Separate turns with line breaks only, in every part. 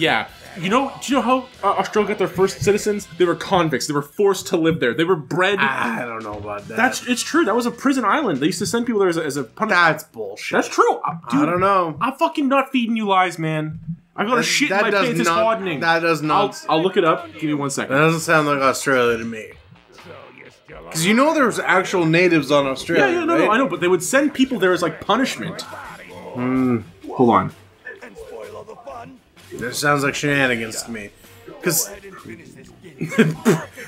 Yeah. You know, do you know how uh, Australia got their first citizens? They were convicts. They were forced to live there. They were bred.
I don't know about that.
That's it's true. That was a prison island. They used to send people there as a, as a punishment.
that's bullshit.
That's true. Uh,
I
Dude,
don't know.
I'm fucking not feeding you lies, man. I got a
That-
shit in my pants. It's hardening.
that does
I'll,
not-
I'll look it up. Give me one second.
That doesn't sound like Australia to me. Because you know there's actual natives on Australia.
Yeah, yeah, no,
right?
no, I know, but they would send people there as like punishment. Hold on.
That sounds like shenanigans to me. Because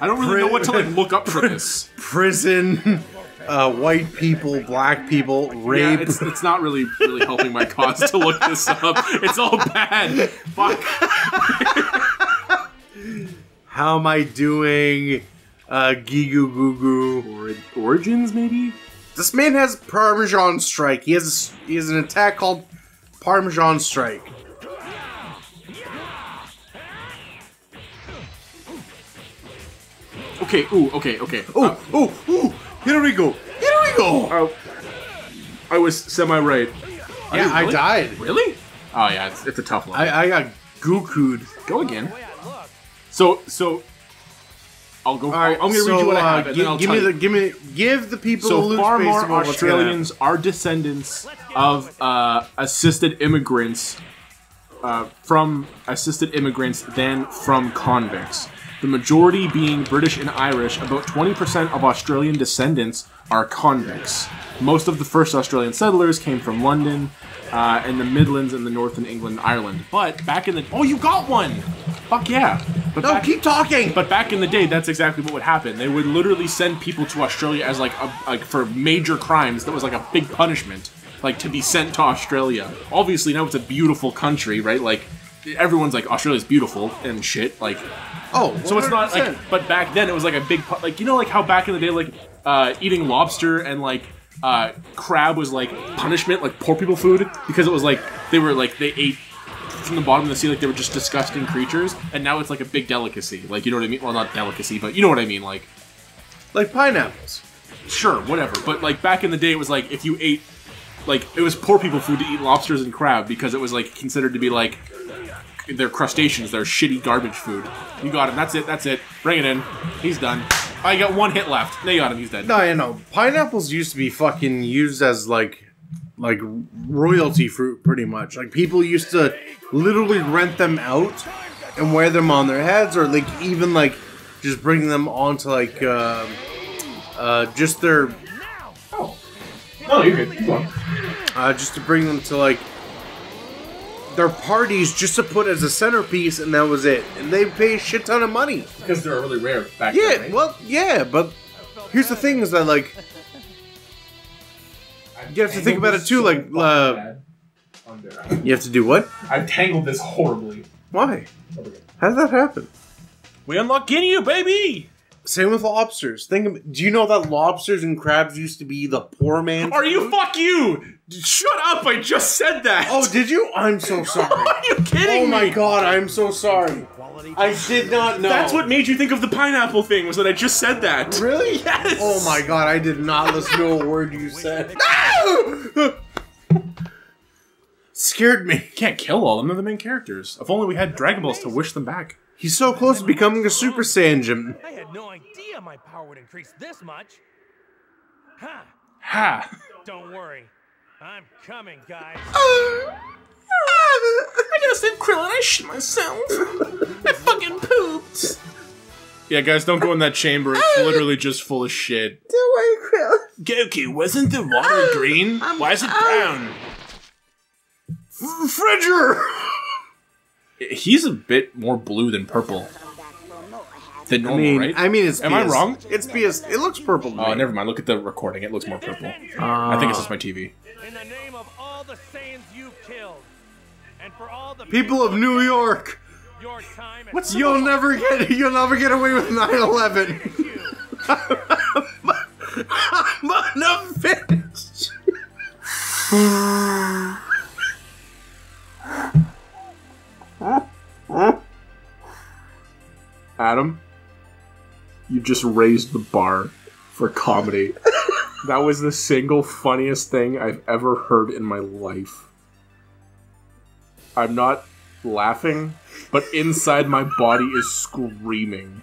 I don't really know what to like look up for this.
prison, uh, white people, black people,
Yeah,
rape.
it's, it's not really really helping my cause to look this up. It's all bad. Fuck.
How am I doing? Uh, Gigu Goo Goo.
Ori- Origins, maybe?
This man has Parmesan Strike. He has a s he has an attack called Parmesan Strike.
Okay, ooh, okay, okay.
Oh, oh, oh! Here we go. Here we go.
Uh, I was semi right.
yeah, I died.
Really? Oh yeah, it's, it's a tough one.
I, I got Goku'd.
Go again. So so. I'll go.
All right,
I'm gonna
so,
read you what I
uh,
have, and
gi-
then I'll
give
tell
me
you.
the give me give the people a
So
loose
far
base
more
about what's gonna
Australians are descendants of uh, assisted immigrants uh, from assisted immigrants than from convicts. The majority being British and Irish, about 20% of Australian descendants are convicts. Most of the first Australian settlers came from London uh, and the Midlands and the North and England and Ireland. But back in the oh, you got one! Fuck yeah! But
No,
back-
keep talking.
but back in the day, that's exactly what would happen. They would literally send people to Australia as like a, like for major crimes. That was like a big punishment, like to be sent to Australia. Obviously, now it's a beautiful country, right? Like everyone's like Australia's beautiful and shit. Like
oh,
so, it's not like. But back then, it was like a big like you know like how back in the day, like uh, eating lobster and like. Uh, crab was like punishment, like poor people food, because it was like they were like they ate from the bottom of the sea like they were just disgusting creatures, and now it's like a big delicacy. Like you know what I mean? Well, not delicacy, but you know what I mean. Like
like pineapples.
sure, whatever. But like back in the day, it was like if you ate like it was poor people food to eat lobsters and crab because it was like considered to be like they're crustaceans, they're shitty garbage food. You got him. That's it. That's it. Bring it in. He's done. I got one hit left. They got him. He's dead.
No, you know, pineapples used to be fucking used as like like royalty fruit pretty much. Like people used to literally rent them out and wear them on their heads or like even like just bring them onto like uh, uh just their
No, you're good. Keep on.
uh just to bring them to like their parties just to put as a centerpiece and that was it. And they pay a shit ton of money.
Because they're really rare back
Yeah,
then. right?
well, yeah, but here's the thing: is that like you have to think about it too. Like, uh, you have to do what?
I've tangled this horribly.
Why? How did that happen?
We unlock Ginyu, baby!
Same with lobsters. Think. Of, do you know that lobsters and crabs used to be the poor man's?
Are you fuck you? Shut up! I just said that.
Oh, did you? I'm so sorry.
Are you kidding
oh my
me?
god, I'm so sorry. I did not know.
That's what made you think of the pineapple thing. Was that I just said that?
Really?
Yes.
Oh my god, I did not listen to a word you said. No! Scared me.
Can't kill all of them. They're the main characters. If only we had Dragon Balls to wish them back.
He's so close to becoming a Super Saiyan.
I had no idea my power would increase this much. Ha!
Ha!
Don't worry. I'm coming, guys.
I just did Krillin. I shit myself. I fucking pooped. Yeah, guys, don't go in that chamber. It's literally just full of shit. Don't worry, Krill. Goku, wasn't the water green? Why is it brown?
Fridger!
He's a bit more blue than purple. Than
I mean,
right?
I mean, it's.
Am I wrong?
It's because it looks purple. To
Oh,
me.
never mind. Look at the recording. It looks more purple. I think it's just my TV.
In the name of all the Saiyans you killed, and for all the
People of New York,
your time at
What's
you'll never get. You'll never get away with 9/11. I'm gonna.
Adam, you just raised the bar for comedy. that was the single funniest thing I've ever heard in my life. I'm not laughing. but inside my body is screaming.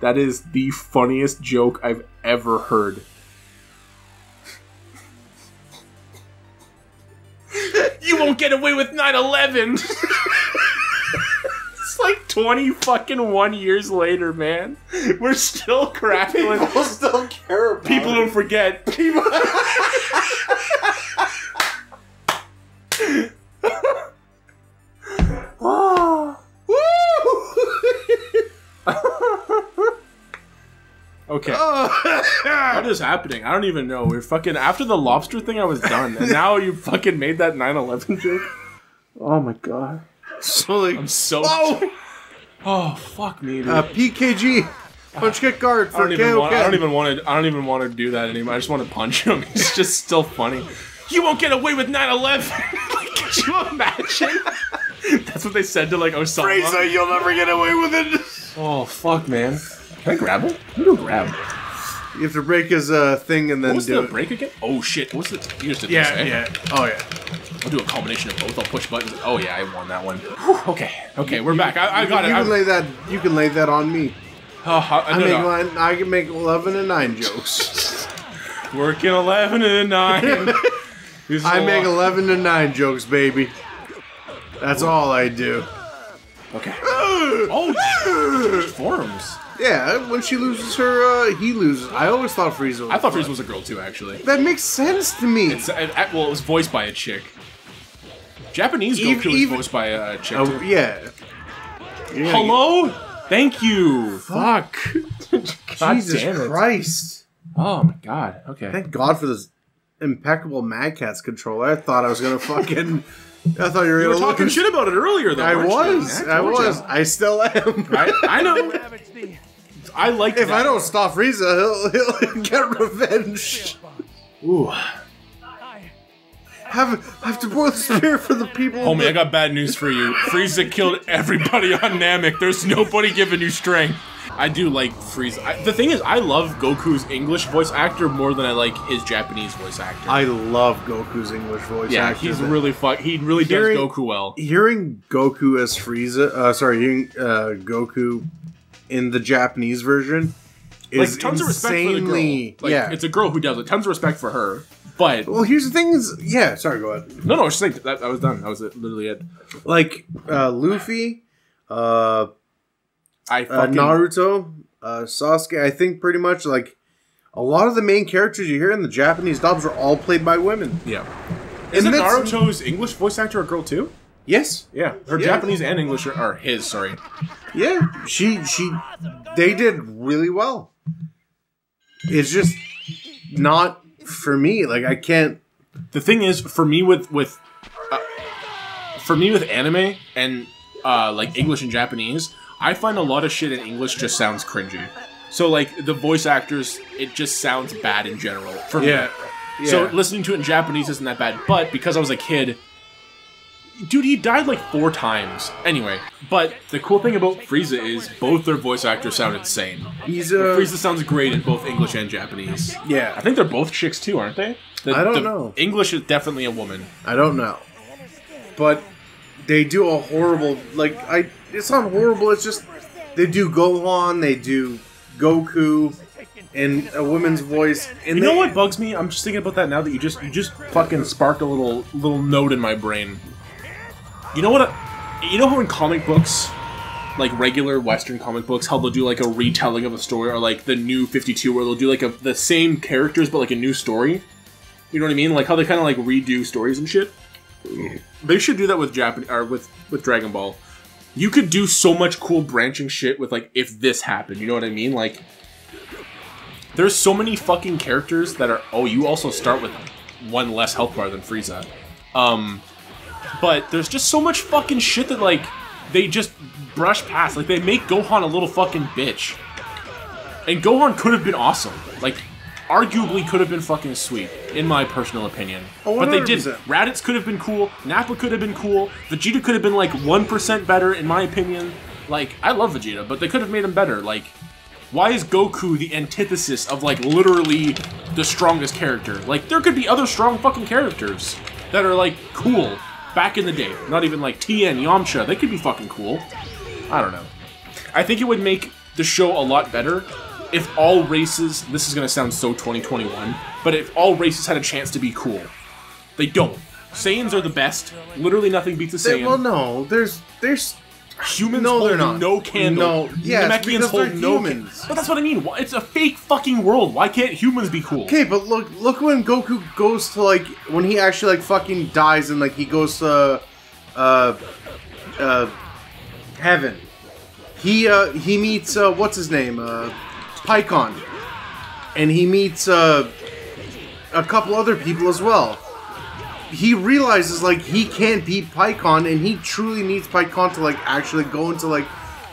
That is the funniest joke I've ever heard. you won't get away with 9/11. it's like 20 fucking 1 years later, man. We're still cracking.
People still care about
People
it.
don't forget.
People.
Okay. Ah. what is happening? I don't even know. We're fucking after the lobster thing. I was done, and now you fucking made that 9/11 joke. Oh my god.
so like,
I'm so.
oh,
Oh fuck me, dude.
uh, PKG, punch kick guard
I
for
don't even want. I don't even want to. I don't even want to do that anymore. I just want to punch him. It's just still funny. You won't get away with 9/11. Could you imagine? That's what they said to like Osama.
Fraser, you'll never get away with it.
Oh fuck, man. Can I grab him? You grab?
You have to break his uh, thing and then
What was
do
the
it.
break again? Oh shit! What's the? You just did this,
Yeah,
eh?
yeah. Oh yeah.
I'll do a combination of both. I'll push buttons. Oh yeah, I won that one. Whew, okay, okay, we're back. I, I got
you
it.
can
I'm,
lay that. You can lay that on me.
oh, I,
I
no,
make
no.
mine, I can make eleven and nine jokes.
Working eleven and nine. This is
I
a
make
lot.
eleven and nine jokes, baby. That's all I do.
Okay. Oh, forms.
Yeah, when she loses her, uh, he loses. I always thought Frieza. Was
I thought Frieza was a girl too. Actually,
that makes sense to me.
it's, uh, uh, well, it was voiced by a chick. Japanese
Even-
Goku is
even-
voiced by a chick.
Oh,
too.
yeah. Yeah,
Hello. Thank you.
Fuck. Jesus
it.
Christ.
Oh my god. Okay.
Thank God for this impeccable Mad Catz controller. I thought I was gonna fucking. I thought you were
You were talking shit about it earlier, though.
I
you?
was. I
ya.
was. I still am.
I, I know. I like.
If
that.
I don't stop Frieza, he'll, he'll get revenge.
Ooh.
I
Have have to boil the spear for the people.
Homie, I got bad news for you. Frieza killed everybody on Namek. There's nobody giving you strength. I do like Frieza. I, the thing is, I love Goku's English voice actor more than I like his Japanese voice actor.
I love Goku's English voice
yeah,
actor.
he's really fuck. He really
Hearing-
does Goku well.
hearing Goku as Frieza. Uh, sorry, hearing uh, Goku in the Japanese version
Like
is
tons of respect for the
insanely.
girl. Like,
yeah.
it's a girl who does it. Tons of respect for her. But
well, here's the thing: is yeah. Sorry, go ahead.
no, no, I was just saying that, that was done. That was it, literally it.
Like uh, Luffy, uh,
I
uh, Naruto, uh, Sasuke. I think pretty much like a lot of the main characters you hear in the Japanese dubs are all played by women.
yeah. Isn't Naruto's English voice actor a girl too?
Yes.
Yeah, her
Yeah.
Japanese and English are, are his. Sorry.
Yeah, she she they did really well. It's just not for me. Like I can't.
the thing is for me with with uh, for me with anime and uh, like english and japanese i find a lot of shit in english just sounds cringy so like the voice actors it just sounds bad in general for me so
Yeah.
listening to it in japanese isn't that bad but because i was a kid dude he died like four times anyway but the cool thing about frieza is both their voice actors sound insane
He's a uh,
frieza sounds great in both english and japanese
yeah.
i think they're both chicks too aren't they The-
I don't
the
know.
english is definitely a woman
I don't know, but they do a horrible like I. It's not horrible. It's just they do Gohan. They do Goku in a woman's voice. And
You
they,
know what bugs me? I'm just thinking about that now that you just you just fucking sparked a little little note in my brain. You know what? I- you know how in comic books, like regular Western comic books, how they'll do like a retelling of a story, or like the New Fifty Two, where they'll do like a the same characters but like a new story. You know what I mean? Like how they kind of like redo stories and shit. They should do that with Japan or with with Dragon Ball. You could do so much cool branching shit with like if this happened. You know what I mean? Like there's so many fucking characters that are. Oh, you also start with one less health bar than Frieza. Um, but there's just so much fucking shit that like they just brush past. Like they make Gohan a little fucking bitch, and Gohan could have been awesome. Like arguably could have been fucking sweet, in my personal opinion.
Oh,
but they did.
100%.
Raditz could have been cool. Nappa could have been cool. Vegeta could have been like one percent better, in my opinion. Like I love Vegeta, but they could have made him better. Like why is Goku the antithesis of like literally the strongest character? Like there could be other strong fucking characters that are like cool. back in the day. Not even like Tien, Yamcha. They could be fucking cool. I don't know. I think it would make the show a lot better if all races. This is gonna sound so 2021, but if all races had a chance to be cool, they don't. Saiyans are the best. Literally nothing beats a
They- well, no, there's there's
Humans
No,
hold
they're not.
no candle.
No, yes,
Namekians hold no
humans.
Can- but that's what I mean. It's a fake fucking world. Why can't humans be cool?
Okay, but look, look when Goku goes to like when he actually like fucking dies and like he goes to, uh, uh, heaven. He uh he meets uh what's his name uh, Pikkon, and he meets uh a couple other people as well. He realizes like he can't beat Pikkon, and he truly needs Pikkon to like actually go into like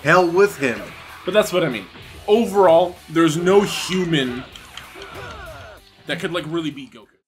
hell with him.
But that's what I mean. Overall, there's no human that could like really beat Goku.